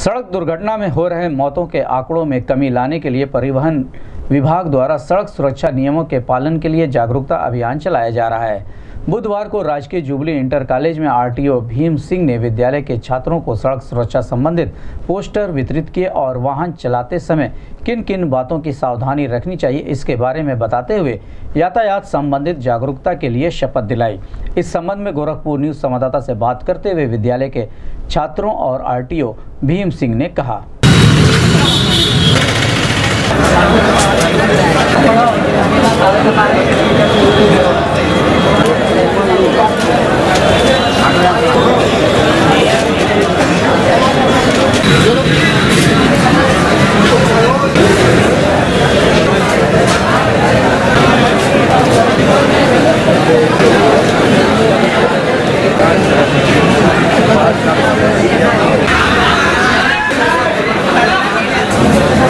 सड़क दुर्घटना में हो रहे मौतों के आंकड़ों में कमी लाने के लिए परिवहन विभाग द्वारा सड़क सुरक्षा नियमों के पालन के लिए जागरूकता अभियान चलाया जा रहा है। बुधवार को राजकीय जुबली इंटर कॉलेज में आरटीओ भीम सिंह ने विद्यालय के छात्रों को सड़क सुरक्षा संबंधित पोस्टर वितरित किए और वाहन चलाते समय किन किन बातों की सावधानी रखनी चाहिए इसके बारे में बताते हुए यातायात संबंधित जागरूकता के लिए शपथ दिलाई। इस संबंध में गोरखपुर न्यूज़ संवाददाता से बात करते हुए विद्यालय के छात्रों और आरटीओ भीम सिंह ने कहा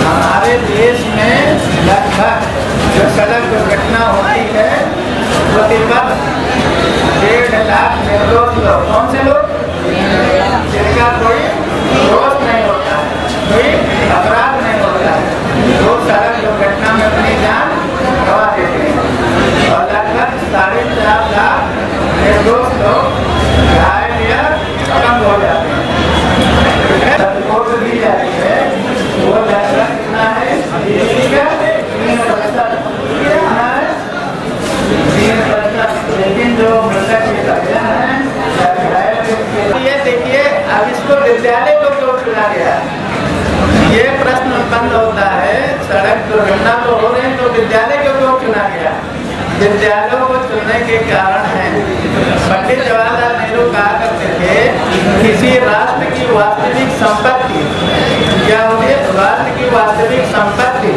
हमारे देश में लगभग जो सड़क दुर्घटना होती है प्रतिवर्ष डेढ़ लाख निर्दोष लोग कौन से लोग जिनका कोई दोष नहीं होता है कोई अपराध नहीं होता है वो सड़क दुर्घटना में अपनी जान गवा देते हैं और लगभग निर्दोष लोग घायल खत्म हो जाते हैं रिपोर्ट दी है वो कितना है ठीक है लेकिन जो ये देखिए, अब इसको विद्यालय को क्यों चुना गया? ये प्रश्न उत्पन्न होता है, सड़क दुर्घटना तो हो रही है तो विद्यालय को क्यों चुना गया? विद्यालयों को के कारण है। पंडित जवाहरलाल नेहरू कहा करते थे, किसी राष्ट्र की वास्तविक संपत्ति क्या होती है राष्ट्र की वास्तविक संपत्ति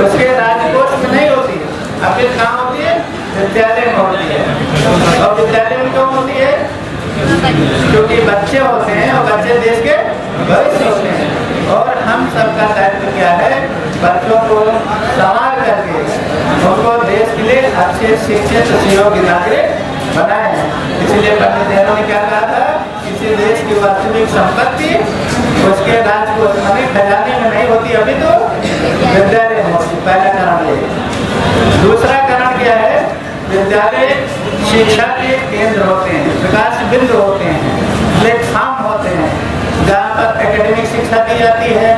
उसके राजकोष में नहीं होती, अपने कहाँ होती है विद्यालय में होती है। और विद्यालय में क्यों होती है? क्योंकि बच्चे होते हैं और बच्चे देश के भविष्य होते हैं। और हम सबका दायित्व क्या है? बच्चों को संभाल करके उनको देश के लिए अच्छे शिक्षित योग्य नागरिक बनाए इसलिए पंडित नेहरू ने क्या कहा था? किसी देश की वास्तविक संपत्ति उसके राजकोष माने खजाने में नहीं होती, अभी तो विद्यालय पहला कारण ये। दूसरा कारण क्या है? विद्यालय शिक्षा के केंद्र होते हैं विकास बिंदु होते हैं, प्लेटफॉर्म होते हैं। जहाँ पर एकेडमिक शिक्षा दी जाती है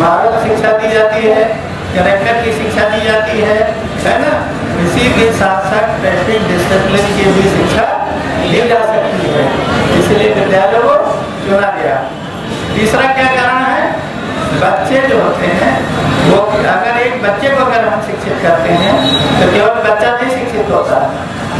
मानव शिक्षा दी जाती है करेक्टर की शिक्षा दी जाती है है ना? इसी के साथ साथ ट्रैफ़िक डिसिप्लिन की भी शिक्षा दी जा सकती है। इसलिए विद्यालय को चुना गया। तीसरा क्या कारण है? बच्चे जो होते हैं, वो अगर एक बच्चे को अगर हम शिक्षित करते हैं तो केवल बच्चा नहीं शिक्षित होता। उससे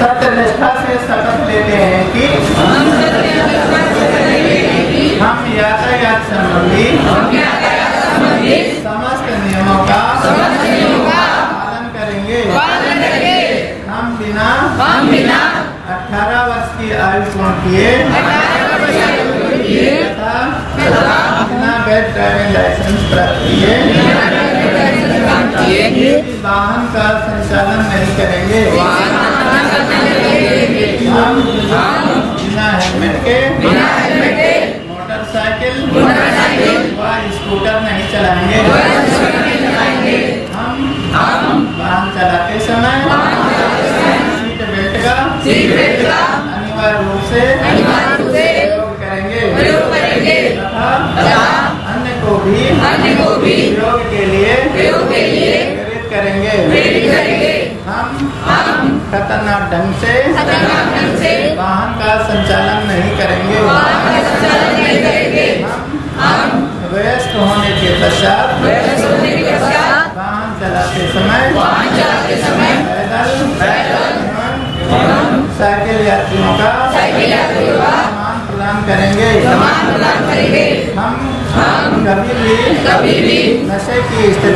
सत्य निष्ठा से शपथ लेते हैं कि हम यातायात संबंधी समस्त नियमों का पालन करेंगे। हम बिना अठारह वर्ष की आयु पूर्ण किए वैध ड्राइविंग लाइसेंस प्राप्त किए वाहन का संचालन नहीं करेंगे। हम बिना हेलमेट के मोटरसाइकिल व स्कूटर नहीं चलाएँगे। हम वाहन चलाते समय सीट बेल्ट का अनिवार्य रूप से अन्य को भी प्रयोग के लिए प्रयोग के लिए प्रेरित करेंगे। प्रेरित करेंगे। हम हम खतरनाक ढंग से खतरनाक ढंग से वाहन का संचालन नहीं करेंगे। वाहन का संचालन नहीं करेंगे। हम व्यस्त होने के पश्चात वाहन चलाते समय पैदल एवं साइकिल यात्रियों का साइकिल यात्रियों का सम्मान प्रदान करेंगे। सम्मान प्रदान भी कभी भी नशे की स्थिति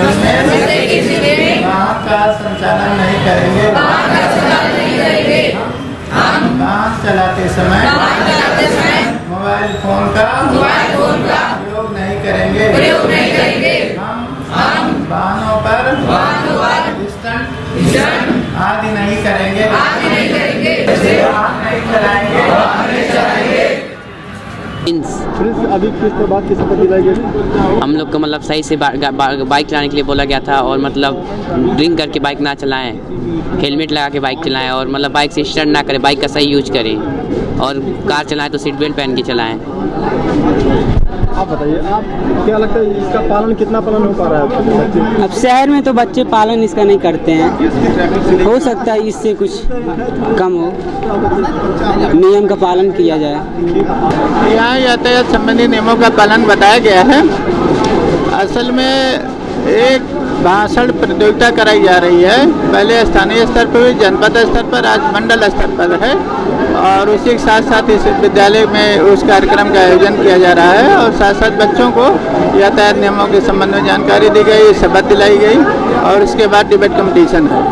में वाहन का संचालन नहीं करेंगे। हम वाहन चलाते समय मोबाइल फ़ोन का प्रयोग नहीं करेंगे। हम वाहनों पर स्टंट आदि नहीं करेंगे। वाहन नहीं चलाएँगे। मीन्स पुलिस अभी किस पर बात किस पर दिलाई गई? हम लोग को मतलब सही से बा, बा, बाइक चलाने के लिए बोला गया था और मतलब ड्रिंक करके बाइक ना चलाएँ हेलमेट लगा के बाइक चलाएँ और मतलब बाइक से स्टंट ना करें बाइक का सही यूज़ करें। और कार चलाएँ तो सीट बेल्ट पहन के चलाएँ। आप बताइए आप क्या लगता है इसका पालन कितना पालन हो पा रहा है अब शहर में तो बच्चे पालन इसका नहीं करते हैं। हो सकता है इससे कुछ कम हो। नियम का पालन किया जाए। यहाँ यातायात संबंधी नियमों का पालन बताया गया है। असल में एक भाषण प्रतियोगिता कराई जा रही है। पहले स्थानीय स्तर पर हुई जनपद स्तर पर आज मंडल स्तर पर है। और उसी के साथ साथ इस विद्यालय में उस कार्यक्रम का आयोजन किया जा रहा है और साथ साथ बच्चों को यातायात नियमों के संबंध में जानकारी दी गई, शपथ दिलाई गई और उसके बाद डिबेट कम्पटिशन है।